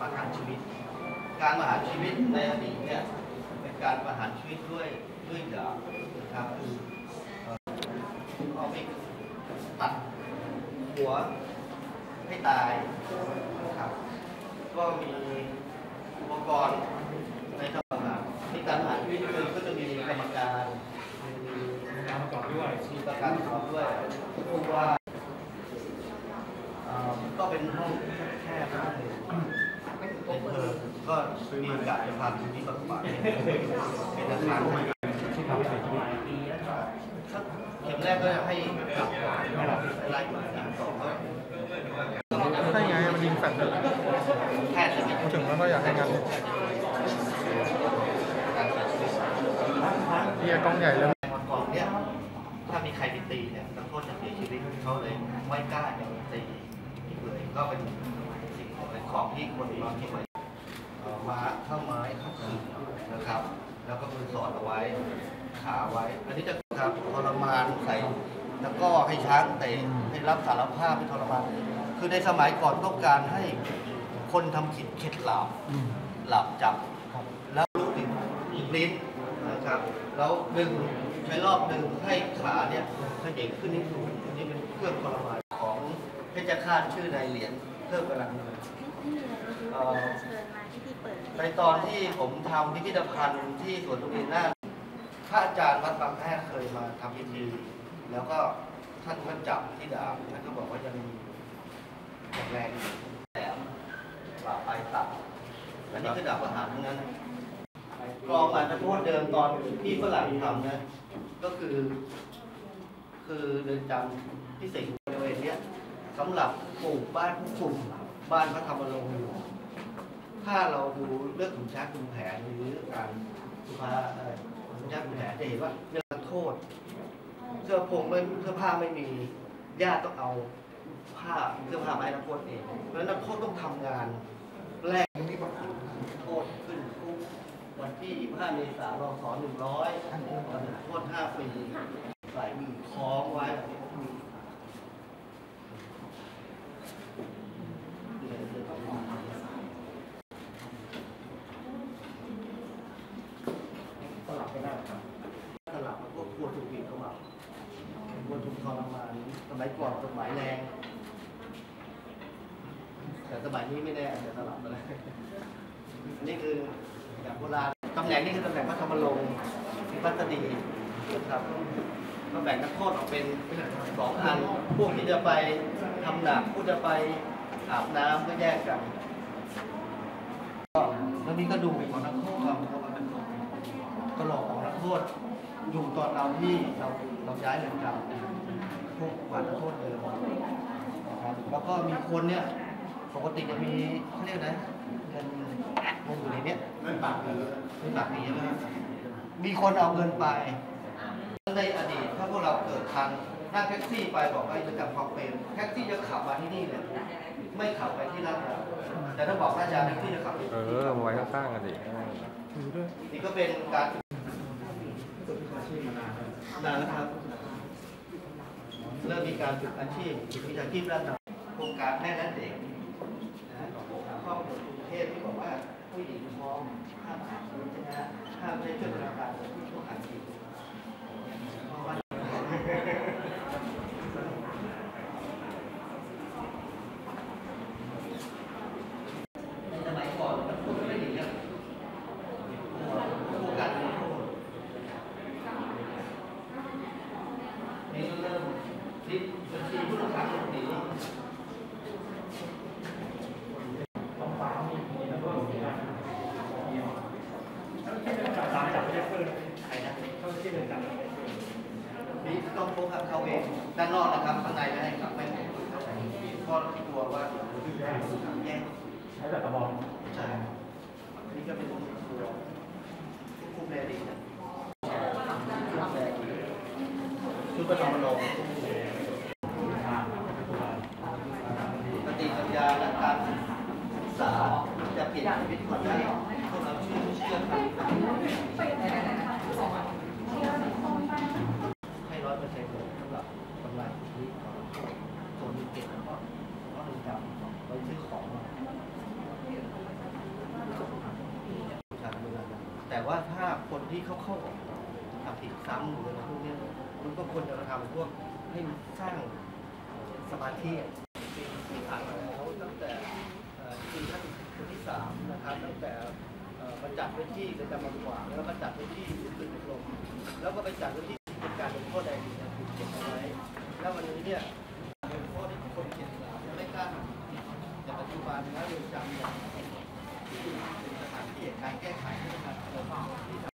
ประหารชีวิต การประหารชีวิตในอดีตเนี่ยเป็นการประหารชีวิตด้วยด้วยดาบนะครับคือเอาไปตัดหัวให้ตายนะครับก็มีอุปกรณ์ในทำอาหารในการประหารชีวิตคือก็จะมีกรรมการมีการประกอบด้วยมีประกันตัวด้วยผู้ว่าก็เป็นห้องแค่ห้องหนึ่งเป็น เพลิงก็มีการจะพาที่บางบาเป็นอาคารใหม่ที่ทำให้เสียชีวิตเข็มแรกก็จะให้กลับก่อนไล่มาอย่างสองก็ใช่ไงมันยิงแฟลชเลยแพทย์จะมีถึงแล้วก็อยากให้งานเฮียกล้องใหญ่เลยถ้ามีใครไปตีเนี่ยนักโทษจะเสียชีวิตเขาเลยไม่กล้าจะตีอีกเลยก็เป็นสิ่งของเป็นของที่คนเราที่ไว้เอ่อม้าเข้าไม้เข้าขื นนะครับ แล้วก็มือสอดเอาไว้ขาไว้ อันนี้จะครับทรมานใส่แล้วก็ให้ช้างเตะให้รับสารภาพให้ทรมาน คือในสมัยก่อนต้องการให้คนทำผิดเข็ดหลาบหลับจับแล้วรู้ถึงลิ้นนะครับแล้วดึงใช้รอบดึงให้ขาเนี่ยเขย่งขึ้นให้สูงอันนี้เป็นเครื่องทรมานของเพชฌฆาตชื่อนายเหรียญเพิ่มกำลังเงินเอ่อเชิญมา ที่ที่เปิดในตอนที่ผมทำพิพิธภัณฑ์ที่สวนลุมพินีนาถพระอาจารย์วัดบางแพรเคยมาทำพิธีแล้วก็ท่านก็จับที่ดาบท่านก็บอกว่ายังมีแรงอยู่แหลมปลาปลายตัดอันนี้คือดาบประหารทั้งนั้น กรองอาจจะโทษเดิมตอนที่ฝรั่งทำนะ ก็คือ คือเดินจำพิเศษบริเวณเนี้ยสำหรับปลูกบ้านผู้คุมบ้านพระธรรมรงค์อยู่ ถ้าเราดูเรื่องขุนช้างขุนแผนหรือการสุภาเอ่อขุนช้างขุนแผนจะเห็นว่าเรื่องโทษ เสื้อผงไม่เสื้อผ้าไม่มีญาติต้องเอาผ้าเสื้อผ้ามาให้นักโทษเองเพราะฉะนั้นนักโทษต้องทำงานแรกนี่โทษขึ้นคุกวันที่ 25 เมษายนรศ100โทษ5ปีใส่มือคล้องไว้ ก็หลับไม่ได้ครับ สลับแล้วก็กลัวถูกบีบเข้ามากลัวถูก ทรมานสมัยก่อนกฎหมายแรง แต่สมัยนี้ไม่แน่อาจจะสลับไปแล้วนนี้คืออย่างโบราณตำแหน่งนี้คือตำแหน่งพระธรรมรงค์ที่พัฒดีนะครับก็แบ่งนักโทษออกเป็นสองอัน พวกที่จะไปทำหนักพวกจะไปอาบน้ำก็แยกกันก็แล้วนี่ก็ดูของนักโทษเราเขามาเป็นศพกระโหลกของนักโทษอยู่ตอนเราที่เราเราย้ายเรือนจำ พวกผ่านนักโทษเดิมนะครับแล้วก็มีคนเนี่ยปกติจะมีเขาเรียกนะเงินเงินอยู่ในเนี้ยเงินปากปีเงินปากปีใช่ไหมมีคนเอาเงินไปในอดีตถ้าพวกเราเกิดทันนั่งแท็กซี่ไปบอกว่าจะกลับคลองเปรมแท็กซี่จะขับมาที่นี่เลยไม่ขับไปที่ลาดพร้าวแต่ถ้าบอกราชการแท็กซี่จะขับไปเออมาไว้ข้างๆกันดิถือด้วยนี่ก็เป็นการฝึกอาชีพมานานแล้วนานแล้วครับ เริ่มมีการฝึกอาชีพฝึกวิชาชีพระดับโครงการแม่และเด็กนะของครอบครัวกรุงเทพที่บอกว่าผู้หญิงท้องห้ามอาบน้ำใช่ไหมห้ามใช้เครื่องประดับผู้ช่วงอาชีพเพราะว่าในสมัยก่อนมันพูดไม่ดีอะโอกาสโทษ นี่ก็เริ่มลิบบัญชีผู้ต้องขังหลบหนี ต้องฟ้ามีมีแล้วก็มีนะแล้วที่เป็นจับตามจับไม่ได้เพิ่ม ใครนะ เท่าที่เป็นจับ นี่ต้องพกครับเข้าเอง ด้านนอกนะครับข้างในไม่ให้ครับไม่ให้เข้าไปเพราะกลัวว่าเดี๋ยวผู้ขังแย่งใช้แต่ตะบองใช่อันนี้ก็เป็นตัวคุมแดดีนะคุมแดดีชุดประจำลงปฏิสัญญาและการศึกษาจะเปลี่ยนชีวิตคนได้พวกเราเชื่อเชื่อครับให้ร้อยเปอร์เซ็นต์เลยสำหรับกำไรชีวิตของคนที่เก่งแล้วก็เพราะเงินจำไปซื้อของมา แต่ว่าถ้าคนที่เขาเข้าออกทำผิดซ้ำหรืออะไรพวกนี้มันก็ควรจะทำพวกให้สร้างสมาธิที่ผ่านมาแล้วตั้งแต่เอ่อปีท่านคนที่สามนะครับตั้งแต่มาจัดไว้ที่เรือนจำบางขวางแล้วก็จัดไว้ที่ศูนย์ฝึกอบรมแล้วก็ไปจัดไว้ที่เป็นการลงโทษแดงเนี่ถูกเก็บเอาไว้แล้ววันนี้เนี่ย